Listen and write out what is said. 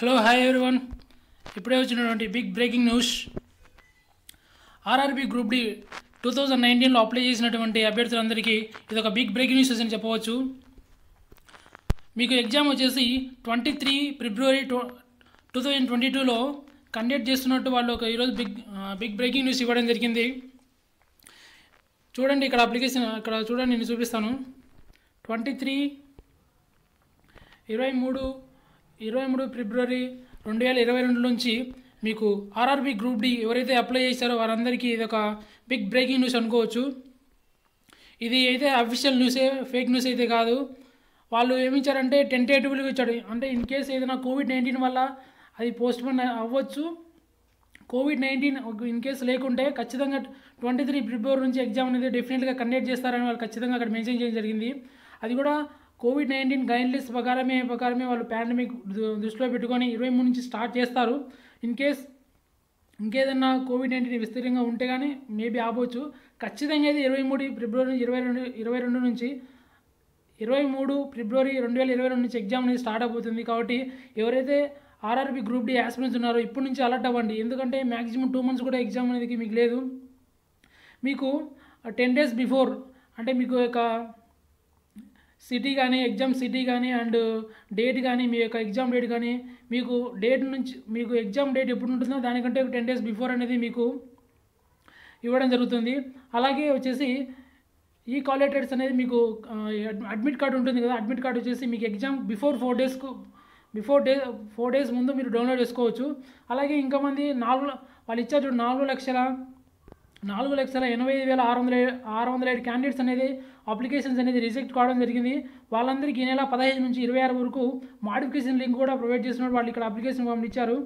Hello hi everyone ఇప్పుడే వచ్చినటువంటి big breaking news RRB group D two thousand నైన్టీన్లో apply చేసినటువంటి అభ్యర్థులందరికీ ఇది ఒక బిగ్ బ్రేకింగ్ న్యూస్ అని చెప్పవచ్చు. మీకు ఎగ్జామ్ వచ్చేసి twenty three February two two thousand twenty టూలో కండక్ట్ చేస్తున్నట్టు వాళ్ళు ఒక ఈరోజు బిగ్ బిగ్ బ్రేకింగ్ న్యూస్ ఇవ్వడం జరిగింది. చూడండి ఇక్కడ అప్లికేషన్ ఇక్కడ చూడండి నేను చూపిస్తాను. ట్వంటీ త్రీ ఇరవై మూడు ఇరవై మూడు ఫిబ్రవరి రెండు వేల ఇరవై రెండు నుంచి మీకు ఆర్ఆర్బి గ్రూప్ డి ఎవరైతే అప్లై చేశారో వారందరికీ ఇది ఒక బిగ్ బ్రేకింగ్ న్యూస్ అనుకోవచ్చు. ఇది అయితే అఫీషియల్ న్యూసే ఫేక్ న్యూస్ అయితే కాదు. వాళ్ళు ఏమిచ్చారంటే టెంటేటివ్లుగా ఇచ్చాడు. అంటే ఇన్ కేస్ ఏదైనా కోవిడ్ నైన్టీన్ వల్ల అది పోస్ట్ పోన్ అవ్వచ్చు. కోవిడ్ నైన్టీన్ ఇన్ కేసు లేకుంటే ఖచ్చితంగా ట్వంటీ త్రీ ఫిబ్రవరి నుంచి ఎగ్జామ్ అనేది డెఫినెట్గా కండక్ట్ చేస్తారని వాళ్ళు ఖచ్చితంగా అక్కడ మెన్షన్ చేయడం జరిగింది. అది కూడా కోవిడ్ నైన్టీన్ గైడ్లైన్స్ ప్రకారమే ప్రకారమే వాళ్ళు పాండమిక్ దృష్టిలో పెట్టుకొని ఇరవై మూడు నుంచి స్టార్ట్ చేస్తారు. ఇన్ కేస్ ఇంకేదన్నా కోవిడ్ నైన్టీన్ విస్తీర్ణంగా ఉంటే కానీ మేబీ ఆపవచ్చు ఖచ్చితంగా అయితే ఇరవై మూడు ఫిబ్రవరి ఇరవై రెండు ఇరవై రెండు నుంచి ఇరవై మూడు ఫిబ్రవరి రెండు వేల ఇరవై రెండు నుంచి ఎగ్జామ్ అనేది స్టార్ట్ అయిపోతుంది కాబట్టి ఎవరైతే ఆర్ఆర్బీ గ్రూప్ డి ఆస్పిరెంట్స్ ఉన్నారో ఇప్పటి నుంచి అలర్ట్ అవ్వండి. ఎందుకంటే మ్యాక్సిమం టూ మంత్స్ కూడా ఎగ్జామ్ అనేది మీకు లేదు. మీకు టెన్ డేస్ బిఫోర్ అంటే మీకు యొక్క సిటీ కానీ ఎగ్జామ్ సిటీ కానీ అండ్ డేట్ కానీ మీ యొక్క ఎగ్జామ్ డేట్ కానీ మీకు డేట్ నుంచి మీకు ఎగ్జామ్ డేట్ ఎప్పుడు ఉంటుందో దానికంటే టెన్ డేస్ బిఫోర్ అనేది మీకు ఇవ్వడం జరుగుతుంది. అలాగే వచ్చేసి ఈ కాల్ లెటర్స్ అనేది మీకు అడ్మిట్ కార్డు ఉంటుంది కదా అడ్మిట్ కార్డు వచ్చేసి మీకు ఎగ్జామ్ బిఫోర్ ఫోర్ డేస్కు బిఫోర్ డే ఫోర్ డేస్ ముందు మీరు డౌన్లోడ్ చేసుకోవచ్చు. అలాగే ఇంకా మంది నాలుగు వాళ్ళు ఇచ్చారు నాలుగు లక్షల నాలుగు లక్షల ఎనభై ఐదు వేల ఆరు వందల ఆరు వందల ఏడు క్యాండిడేట్స్ అనేది అప్లికేషన్స్ అనేది రిజెక్ట్ కావడం జరిగింది. వాళ్ళందరికీ ఈ నెల పదహైదు నుంచి ఇరవై ఆరు వరకు మాడిఫికేషన్ లింక్ కూడా ప్రొవైడ్ చేస్తున్నారు. వాళ్ళు ఇక్కడ అప్లికేషన్ ఫామ్ ఇచ్చారు.